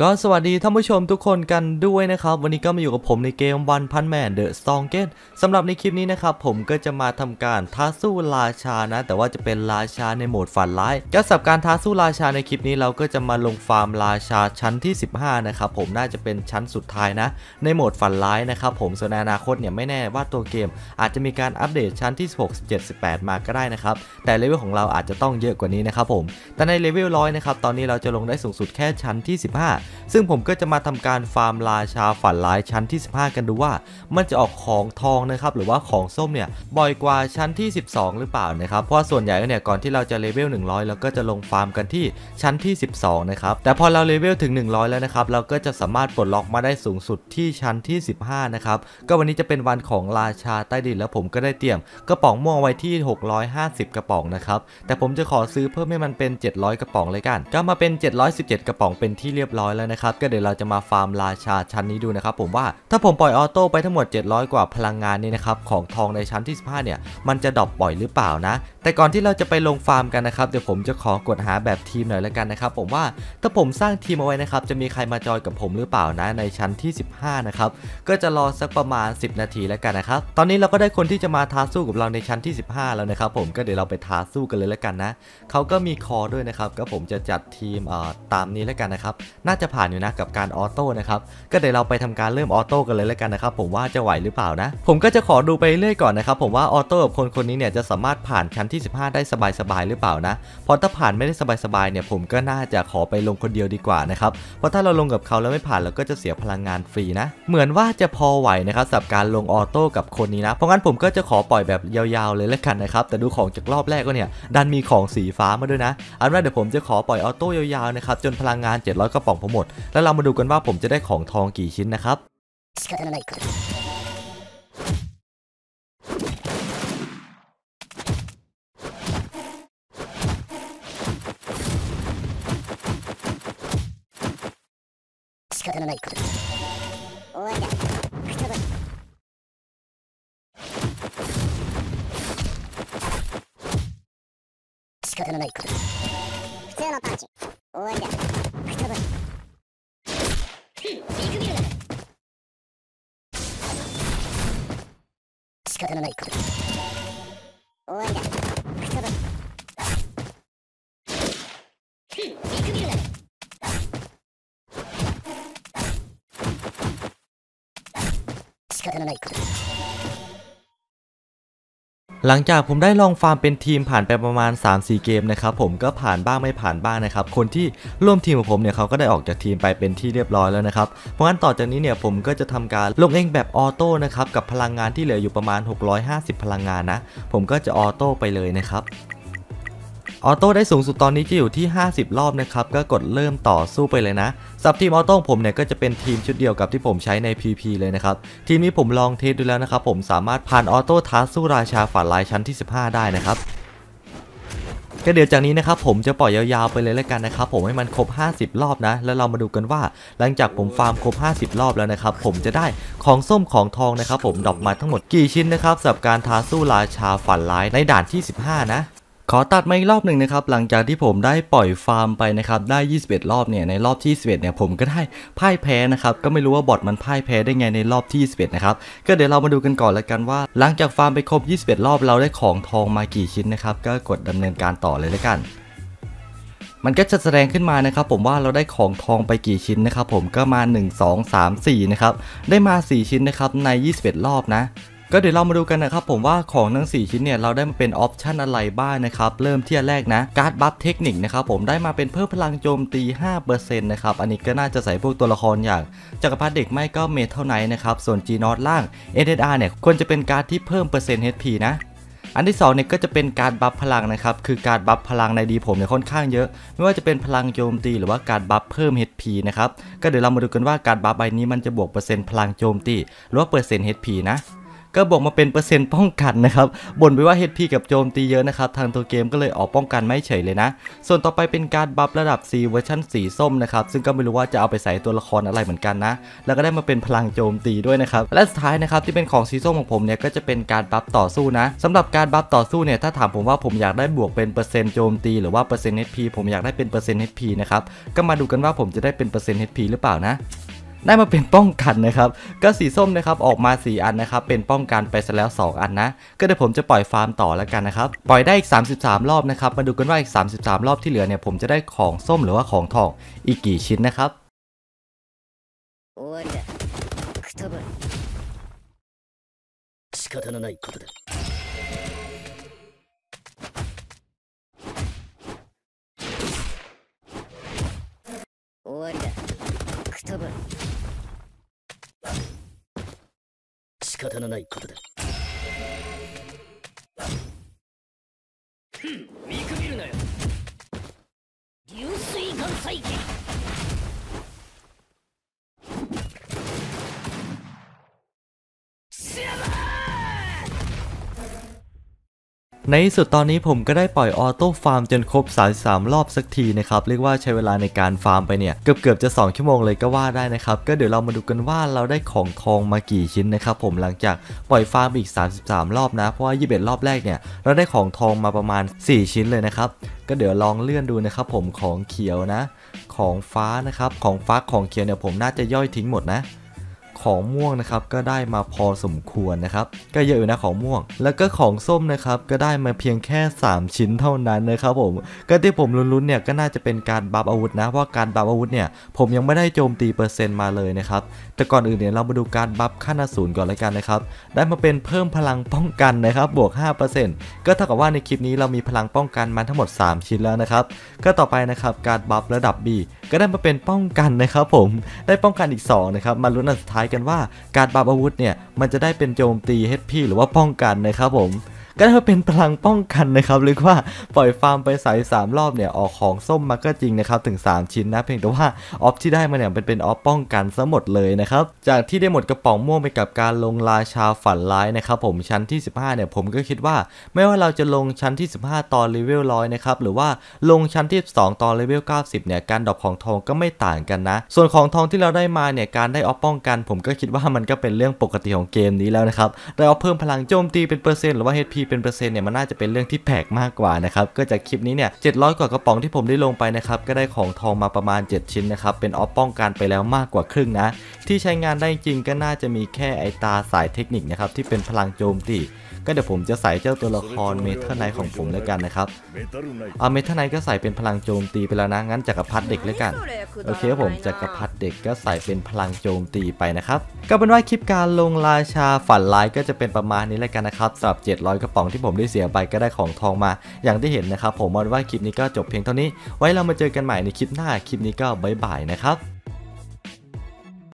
ก็สวัสดีท่านผู้ชมทุกคนกันด้วยนะครับ วันนี้ก็มาอยู่กับผมในเกมวันพันแมนเดอะสตองเกตสำหรับในคลิปนี้นะครับผมก็จะมาทำการท้าสู้ราชานะ แต่ว่าจะเป็นราชาในโหมดฝันร้ายก็สำหรับการท้าสู้ราชาในคลิปนี้เราก็จะมาลงฟาร์มราชาชั้นที่ 15 นะครับผมน่าจะเป็นชั้นสุดท้ายนะ ในโหมดฝันร้ายนะครับผมส่วนในอนาคตเนี่ยไม่แน่ว่าตัวเกม อาจจะมีการอัปเดตชั้นที่ 16 17 18 มาก็ได้นะครับแต่เลเวลของเราอาจจะต้องเยอะกว่านี้นะครับผมแต่ในเลเวลร้อยนะครับตอนนี้เราจะลงได้สูงสุดแค่ชั้นที่ 15ซึ่งผมก็จะมาทำการฟาร์มราชาฝันร้ายชั้นที่ 15 กันดูว่า มันจะออกของทองนะครับหรือว่าของส้มเนี่ยบ่อยกว่าชั้นที่ 12 หรือเปล่านะครับเพราะส่วนใหญ่เนี่ยก่อนที่เราจะเลเวล100เราก็จะลงฟาร์มกันที่ชั้นที่ 12 นะครับแต่พอเราเลเวลถึง 100 แล้วนะครับเราก็จะสามารถปลดล็อกมาได้สูงสุดที่ชั้นที่ 15 นะครับก็วันนี้จะเป็นวันของราชาใต้ดินแล้วผมก็ได้เตรียมกระป๋องม่วงไว้ที่ 650 กระป๋องนะครับแต่ผมจะขอซื้อเพิ่มให้มันเป็น 700 กระป๋องเลยกัน ก็มาเป็น 717 กระป๋องเป็นที่เรียบร้อยแล้วนะครับ ก็เดี๋ยวเราจะมาฟาร์มราชาชั้นนี้ดูนะครับผมว่าถ้าผมปล่อยออโต้ไปทั้งหมด 700 กว่าพลังงานนี่นะครับของทองในชั้นที่ 15 เนี่ย มันจะดรอปบ่อยหรือเปล่านะ แต่ก่อนที่เราจะไปลงฟาร์มกันนะครับ เดี๋ยวผมจะขอกดหาแบบทีมหน่อยแล้วกันนะครับ ผมว่าถ้าผมสร้างทีมเอาไว้นะครับ จะมีใครมาจอยกับผมหรือเปล่านะในชั้นที่ 15 นะครับ ก็จะรอสักประมาณ 10 นาทีแล้วกันนะครับ ตอนนี้เราก็ได้คนที่จะมาท้าสู้กับเราในชั้นที่ 15 แล้วนะครับ ผมก็เดี๋ยวเราไปท้าสู้กันเลยแล้วกันนะเขาก็มีคอด้วยนะครับ ก็ผมจะจัดทีมตามนี้แล้วกันนะครับ น่าจะผ่านอยู่นะกับการออโต้นะครับ ก็เดี๋ยวเราไปทำการเริ่มออโต้กันเลยแล้วกันนะครับ ผมว่าจะไหวหรือเปล่านะ ผมก็จะขอดูไปเรื่อยก่อนนะครับ ผมว่าออโต้กับคนคนนี้เนี่ยจะสามารถผ่านชั้นที่ 15 ได้สบายๆหรือเปล่านะเพราะถ้าผ่านไม่ได้สบายๆเนี่ยผมก็น่าจะขอไปลงคนเดียวดีกว่านะครับเพราะถ้าเราลงกับเขาแล้วไม่ผ่านเราก็จะเสียพลังงานฟรีนะเหมือนว่าจะพอไหวนะครับสำหรับการลงออโต้กับคนนี้นะเพราะงั้นผมก็จะขอปล่อยแบบยาวๆเลยแล้วกันนะครับแต่ดูของจากรอบแรกก็เนี่ยดันมีของสีฟ้ามาด้วยนะอันว่าเดี๋ยวผมจะขอปล่อยออโต้ยาวๆนะครับจนพลังงาน 700 กระป๋องผมหมด แล้วเรามาดูกันว่าผมจะได้ของทองกี่ชิ้นนะครับ 仕方のないこと。仕方のないこと終わりだ。くたばり仕方のないこと。普通のパンチ。終わりだ。くたばり見くびる。な仕方のないこと。終わりだ仕方のないことหลังจากผมได้ลองฟาร์มเป็นทีมผ่านไปประมาณ 3-4 เกมนะครับผมก็ผ่านบ้างไม่ผ่านบ้างนะครับคนที่ร่วมทีมของผมเนี่ยเขาก็ได้ออกจากทีมไปเป็นที่เรียบร้อยแล้วนะครับเพราะงั้นต่อจากนี้เนี่ยผมก็จะทำการลงเองแบบออโต้นะครับกับพลังงานที่เหลืออยู่ประมาณ 650 พลังงานนะผมก็จะออโต้ไปเลยนะครับ ออโต้ได้สูงสุดตอนนี้จะอยู่ที่ 50 รอบนะครับ ก็กดเริ่มต่อสู้ไปเลยนะสำหรับทีม auto ผมเนี่ยก็จะเป็นทีมชุดเดียวกับที่ผมใช้ใน PVP เลยนะครับ ทีมนี้ผมลอง test ดูแล้วนะครับ ผมสามารถผ่าน auto ท้าสู้ราชาฝันร้ายชั้นที่ 15 ได้นะครับก็เดี๋ยวจากนี้นะครับผมจะปล่อยยาวๆไปเลยแล้วกันนะครับผมให้มันครบ 50 รอบนะ แล้วเรามาดูกันว่า หลังจากผมฟาร์มครบ 50 รอบแล้วนะครับผมจะได้ของส้มของทองนะครับผมดอกมาทั้งหมดกี่ชิ้นนะครับสำหรับการท้าสู้ราชาฝันร้ายในด่านที่ 15 นะ ขอตัดมาอีกรอบหนึ่งนะครับ หลังจากที่ผมได้ปล่อยฟาร์มไปนะครับ ได้ 21 รอบเนี่ย ในรอบที่ 21 เนี่ย ผมก็ได้พ่ายแพ้นะครับ ก็ไม่รู้ว่า bot มันพ่ายแพ้ได้ไงในรอบที่ 21 นะครับ ก็เดี๋ยวเรามาดูกันก่อนแล้วกันว่า หลังจากฟาร์มไปครบ 21 รอบเราได้ของทองมากี่ชิ้นนะครับ ก็กดดำเนินการต่อเลยแล้วกันมันก็จะแสดงขึ้นมานะครับผมว่าเราได้ของทองไปกี่ชิ้นนะครับผมก็มา 1 2 3 4 นะครับ ได้มา 4 ชิ้นนะครับใน 21 รอบนะ ก็เดี๋ยวเรามาดูกันนะครับผมว่าของทั้ง 4 ชิ้นเนี่ยเราได้มาเป็น option อะไรบ้างนะครับเริ่มที่แรกนะการ์ด buff เทคนิคนะครับผมได้มาเป็นเพิ่มพลังโจมตี 5%นะครับอันนี้ก็น่าจะใส่พวกตัวละครอย่างจักรพรรดิเด็กไม่ก็เมทเท่านั้นะครับส่วน Genos ร่าง SSR เนี่ยควรจะเป็นการ์ดที่เพิ่มเปอร์เซ็นต์ HP นะอันที่2เนี่ยก็จะเป็นการ์ด buff พลังนะครับ คือการ์ด buff พลังใน ID ผมเนี่ยค่อนข้างเยอะ ไม่ว่าจะเป็นพลังโจมตีหรือว่าการ buff เพิ่ม HP นะครับ ก็เดี๋ยวเรามาดูกันว่าการ์ด buff ใบนี้มันจะบวกเปอร์เซ็นต์พลังโจมตีหรือว่าเปอร์เซ็นต์ HP นะ ก็บวกมาเป็นเปอร์เซ็นต์ป้องกันนะครับบ่นไปว่า HP กับโจมตีเยอะนะครับ ทางตัวเกมก็เลยออกป้องกันมาเฉยเลยนะ ส่วนต่อไปเป็นการ์ด buff ระดับ C เวอร์ชันสีส้มนะครับ ซึ่งก็ไม่รู้ว่าจะเอาไปใส่ตัวละครอะไรเหมือนกันนะ แล้วก็ได้มาเป็นพลังโจมตีด้วยนะครับ และสุดท้ายนะครับที่เป็นของสีส้มของผมเนี่ยก็จะเป็นการ์ด buff ต่อสู้นะสำหรับการ์ด buff ต่อสู้เนี่ยถ้าถามผมว่าผมอยากได้บวกเป็นเปอร์เซ็นต์โจมตีหรือว่าเปอร์เซ็นต์ HP ผมอยากได้เป็นเปอร์เซ็นต์ HP นะครับก็มาดูกันว่าผมจะได้เป็นเปอร์เซ็นต์ HP หรือเปล่านะ ได้มาเป็นป้องกันนะครับ ก็สีส้มนะครับออกมา 4 อันนะครับ เป็นป้องกันไปซะแล้ว 2 อันนะ ก็เดี๋ยวผมจะปล่อยฟาร์มต่อแล้วกันนะครับ ปล่อยได้อีก 33 รอบนะครับ มาดูกันว่าอีก 33 รอบที่เหลือเนี่ยผมจะได้ของส้มหรือว่าของทองอีกกี่ชิ้นนะครับ 終わりだくたばり仕方のないことだ 仕方のないことだ。 ในที่สุดตอนนี้ผมก็ได้ปล่อยออโต้ฟาร์มจนครบ 33 รอบสักทีนะครับ เรียกว่าใช้เวลาในการฟาร์มไปเนี่ย เกือบเกือบจะ 2 ชั่วโมงเลยก็ว่าได้นะครับ ก็เดี๋ยวเรามาดูกันว่าเราได้ของทองมากี่ชิ้นนะครับผมหลังจากปล่อยฟาร์มอีก 33 รอบนะ เพราะว่า 21 รอบแรกเนี่ย เราได้ของทองมาประมาณ 4 ชิ้นเลยนะครับ ก็เดี๋ยวลองเลื่อนดูนะครับผมของเขียวนะ ของฟ้านะครับของฟ้าของเขียวเนี่ยผมน่าจะย่อยทิ้งหมดนะ ของม่วงนะครับก็ได้มาพอสมควรนะครับก็เยอะอยู่นะของม่วง แล้วก็ของส้มนะครับก็ได้มาเพียงแค่ 3 ชิ้นเท่านั้นนะครับผมก็ที่ผมลุ้นๆเนี่ยก็น่าจะเป็นการ์ด buff อาวุธนะเพราะการ์ด buff อาวุธเนี่ยผมยังไม่ได้โจมตีเปอร์เซ็นต์มาเลยนะครับแต่ก่อนอื่นเนี่ยเรามาดูการบัฟขั้นอสูรก่อนเลยกันนะครับได้มาเป็นเพิ่มพลังป้องกันนะครับบวก 5%ก็เท่ากับว่าในคลิปนี้เรามีพลังป้องกันมาทั้งหมด 3 ชิ้นแล้วนะครับก็ต่อไปนะครับการบัฟระดับ B ก็ได้มาเป็นป้องกันนะครับผมได้ป้องกันอีก2นะครับมาลุ้นอันสุดท้ายกันว่าการบาบอาวุธเนี่ยมันจะได้เป็นโจมตี HP หรือว่าป้องกันนะครับผม ก็ได้มาเป็นพลังป้องกันนะครับเรียกว่าปล่อยฟาร์มไปใส่3รอบเนี่ยออกของส้มมาก็จริงนะครับถึง 3 ชิ้นนะเพียงแต่ว่าop ที่ได้มาเนี่ยเป็นเป็น op ป้องกันซะหมดเลยนะครับจากที่ได้หมดกระป๋องม่วงไปกับการลงราชาฝันร้ายนะครับผมชั้นที่ 15เนี่ยผมก็คิดว่า ไม่ว่าเราจะลงชั้นที่ 15 ตอนเลเวลร้อยนะครับหรือว่าลงชั้นที่ 12 ตอนเลเวล90เนี่ยการ drop ของทองก็ไม่ต่างกันนะ ส่วนของทองที่เราได้มาเนี่ยการได้ op ป้องกัน ผมก็คิดว่ามันก็เป็นเรื่องปกติของเกมนี้แล้วนะครับได้ op เพิ่มพลังโจมตีเป็นเปอร์เซ็นต์หรือว่า HP เป็นเปอร์เซ็นต์เนี่ยมันน่าจะเป็นเรื่องที่แปลกมากกว่านะครับก็จากคลิปนี้เนี่ย700กว่ากระป๋องที่ผมได้ลงไปนะครับก็ได้ของทองมาประมาณ 7 ชิ้นนะครับเป็น op ป้องกันไปแล้วมากกว่าครึ่งนะ ที่ใช้งานได้จริงก็น่าจะมีแค่ไอตาสายเทคนิคนะครับที่เป็นพลังโจมตีก็เดี๋ยวผมจะใส่เจ้าตัวละครเมทัลไนของผมแล้วกันนะครับเอาเมทัลไนก็ใส่เป็นพลังโจมตีไปแล้วนะงั้นจักรพรรดิเด็กแล้วกันโอเคผมจักรพรรดิเด็กก็ใส่เป็นพลังโจมตีไปนะครับก็เป็นว่าคลิปการลงราชาฝันร้ายก็จะเป็นประมาณนี้แล้วกันนะครับสำหรับ 700 กระป๋องที่ผมได้เสียไปก็ได้ของทองมา อย่างที่เห็นนะครับผมมองว่าคลิปนี้ก็จบเพียงเท่านี้ ไว้เรามาเจอกันใหม่ในคลิปหน้าคลิปนี้ก็บ๊ายบายนะครับ